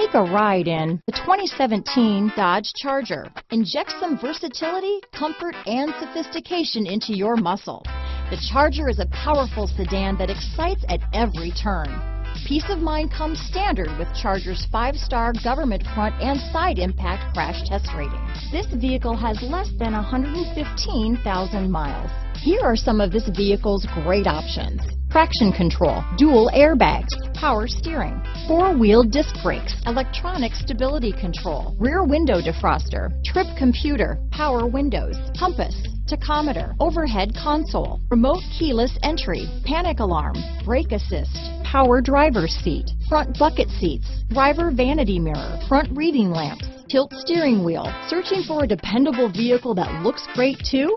Take a ride in the 2017 Dodge Charger. Inject some versatility, comfort, and sophistication into your muscle. The Charger is a powerful sedan that excites at every turn. Peace of mind comes standard with Charger's five-star government front and side impact crash test rating. This vehicle has less than 115,000 miles. Here are some of this vehicle's great options. Traction control, dual airbags, power steering, four-wheel disc brakes, electronic stability control, rear window defroster, trip computer, power windows, compass, tachometer, overhead console, remote keyless entry, panic alarm, brake assist, power driver's seat, front bucket seats, driver vanity mirror, front reading lamps, tilt steering wheel. Searching for a dependable vehicle that looks great too?